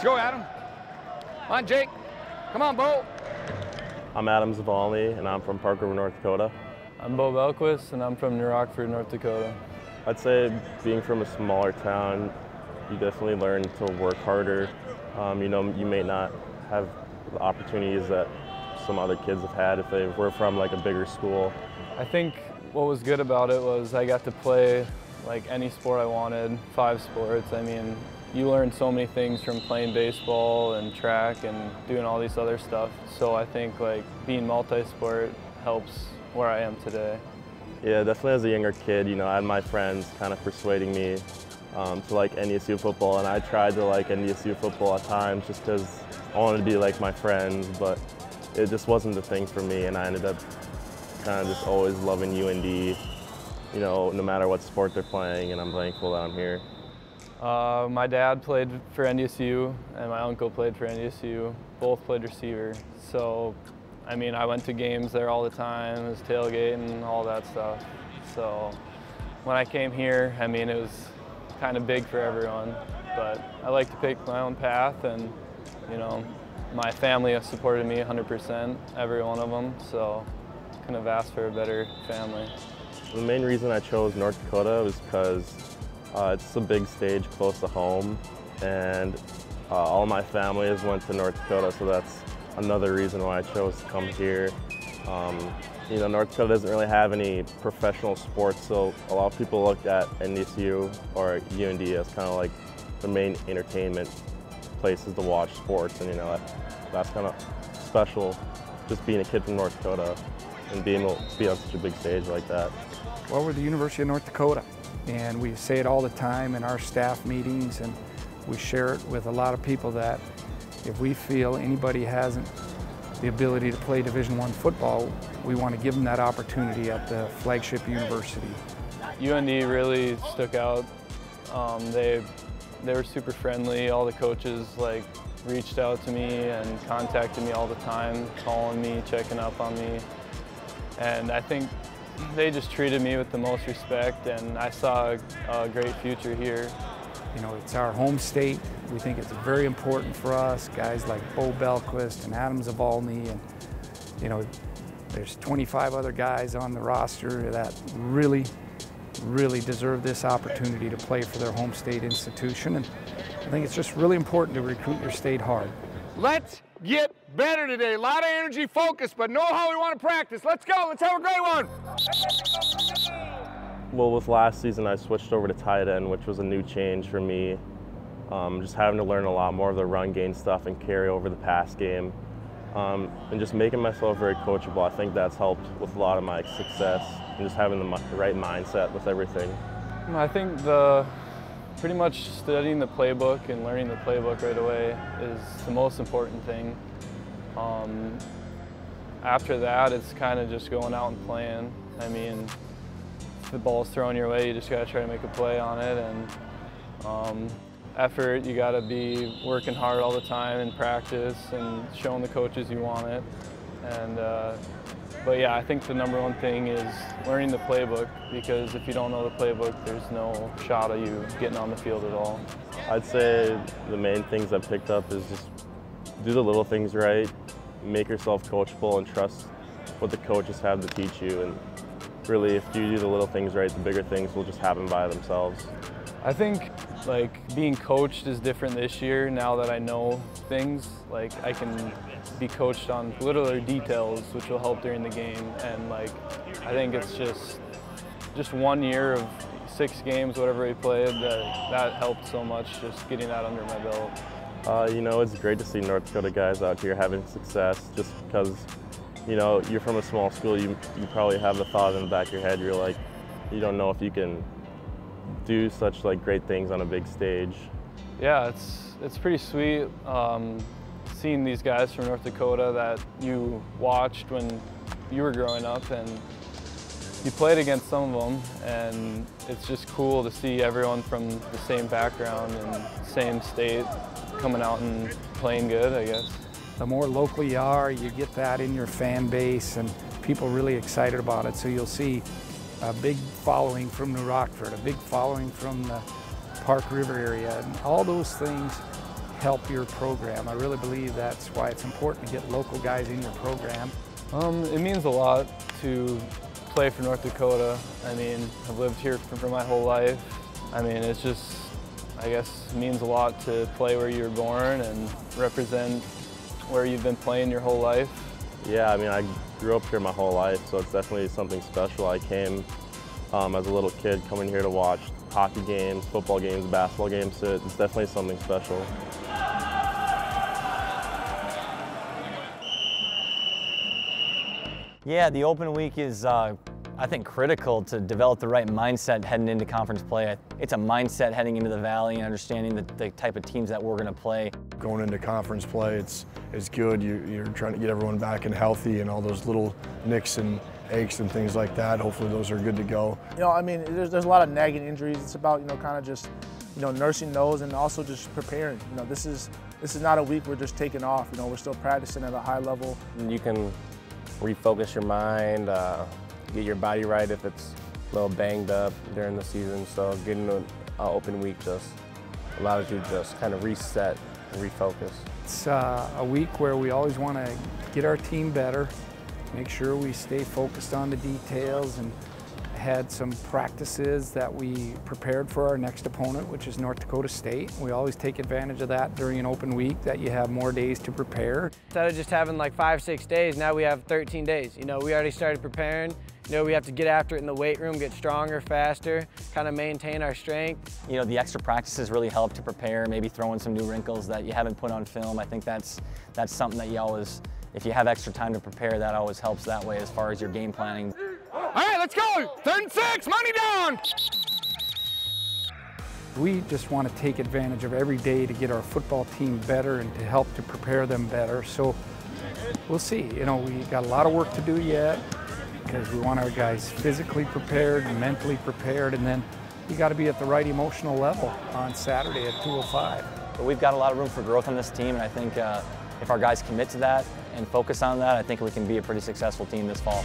Let's go, Adam. Come on, Jake. Come on, Bo. I'm Adam Zavalney, and I'm from Park River, North Dakota. I'm Bo Belquist, and I'm from New Rockford, North Dakota. I'd say being from a smaller town, you definitely learn to work harder. Um, you know, you may not have the opportunities that some other kids have had if they were from like a bigger school. I think what was good about it was I got to play like any sport I wanted, five sports. I mean, you learn so many things from playing baseball and track and doing all these other stuff. So I think like being multi-sport helps where I am today. Yeah, definitely as a younger kid, you know, I had my friends kind of persuading me um, to like NDSU football, and I tried to like NDSU football at times just because I wanted to be like my friends, but it just wasn't the thing for me, and I ended up kind of just always loving UND, you know, no matter what sport they're playing, and I'm thankful that I'm here. Uh, my dad played for NDSU, and my uncle played for NDSU. Both played receiver, so I mean, I went to games there all the time, was tailgating, all that stuff. So when I came here, I mean, it was kind of big for everyone, but I like to pick my own path and, you know, my family has supported me 100%, every one of them, so couldn't have asked for a better family. The main reason I chose North Dakota was because uh, it's a big stage close to home, and uh, all my family has went to North Dakota, so that's another reason why I chose to come here. Um, you know, North Dakota doesn't really have any professional sports, so a lot of people look at NDSU or UND as kind of like the main entertainment places to watch sports, and you know, that, that's kind of special, just being a kid from North Dakota and being able to be on such a big stage like that. Well, we're the University of North Dakota, and we say it all the time in our staff meetings, and we share it with a lot of people that if we feel anybody hasn't the ability to play Division One football, we want to give them that opportunity at the flagship university. UND really stuck out. Um, they they were super friendly. All the coaches like reached out to me and contacted me all the time, calling me, checking up on me, and I think they just treated me with the most respect. And I saw a, a great future here. You know, it's our home state. We think it's very important for us. Guys like Bo Belquist and Adam Zavalney, and you know, there's 25 other guys on the roster that really, really deserve this opportunity to play for their home state institution. And I think it's just really important to recruit your state hard. Let's get better today. A lot of energy, focus, but know how we want to practice. Let's go. Let's have a great one. Well, with last season, I switched over to tight end, which was a new change for me. Um, just having to learn a lot more of the run game stuff and carry over the pass game. Um, and just making myself very coachable. I think that's helped with a lot of my success and just having the, the right mindset with everything. I think the pretty much studying the playbook and learning the playbook right away is the most important thing. Um, after that, it's kind of just going out and playing. I mean, if the ball's thrown your way, you just got to try to make a play on it. And um, effort, you got to be working hard all the time in practice and showing the coaches you want it. And uh, but yeah, I think the number one thing is learning the playbook because if you don't know the playbook, there's no shot of you getting on the field at all. I'd say the main things I've picked up is just do the little things right, make yourself coachable, and trust what the coaches have to teach you. And really, if you do the little things right, the bigger things will just happen by themselves. I think like being coached is different this year now that I know things. Like I can be coached on little details which will help during the game and like I think it's just just one year of six games, whatever we played, that, that helped so much just getting that under my belt. Uh, you know, it's great to see North Dakota guys out here having success just because, you know, you're from a small school, you, you probably have the thought in the back of your head, you're like, you don't know if you can do such like great things on a big stage. Yeah, it's it's pretty sweet um, seeing these guys from North Dakota that you watched when you were growing up and you played against some of them and it's just cool to see everyone from the same background and same state coming out and playing good, I guess. The more local you are, you get that in your fan base and people really excited about it. So you'll see a big following from New Rockford, a big following from the Park River area, and all those things help your program. I really believe that's why it's important to get local guys in your program. Um, it means a lot to play for North Dakota. I mean, I've lived here for, for my whole life. I mean, it's just, I guess, means a lot to play where you were born and represent where you've been playing your whole life. Yeah, I mean, I grew up here my whole life, so it's definitely something special. I came um, as a little kid coming here to watch hockey games, football games, basketball games, so it's definitely something special. Yeah, the open week is, uh, I think, critical to develop the right mindset heading into conference play. It's a mindset heading into the Valley and understanding the, the type of teams that we're going to play. Going into conference play, it's, it's good. You, you're trying to get everyone back and healthy and all those little nicks and aches and things like that. Hopefully those are good to go. You know, I mean, there's, there's a lot of nagging injuries. It's about, you know, kind of just, you know, nursing those and also just preparing. You know, this is, this is not a week we're just taking off. You know, we're still practicing at a high level. You can refocus your mind, uh, get your body right if it's a little banged up during the season. So getting an open week just allows you to just kind of reset and refocus. It's uh, a week where we always want to get our team better, make sure we stay focused on the details and had some practices that we prepared for our next opponent, which is North Dakota State. We always take advantage of that during an open week, that you have more days to prepare. Instead of just having like five, six days, now we have 13 days. You know, we already started preparing. You know, we have to get after it in the weight room, get stronger, faster, kind of maintain our strength. You know, the extra practices really help to prepare, maybe throw in some new wrinkles that you haven't put on film. I think that's, that's something that you always, if you have extra time to prepare, that always helps that way as far as your game planning. All right, let's go. Third and six, money down. We just want to take advantage of every day to get our football team better and to help to prepare them better. So we'll see. You know, we got a lot of work to do yet because we want our guys physically prepared mentally prepared, and then you got to be at the right emotional level on Saturday at 205. But we've got a lot of room for growth on this team, and I think uh, if our guys commit to that and focus on that, I think we can be a pretty successful team this fall.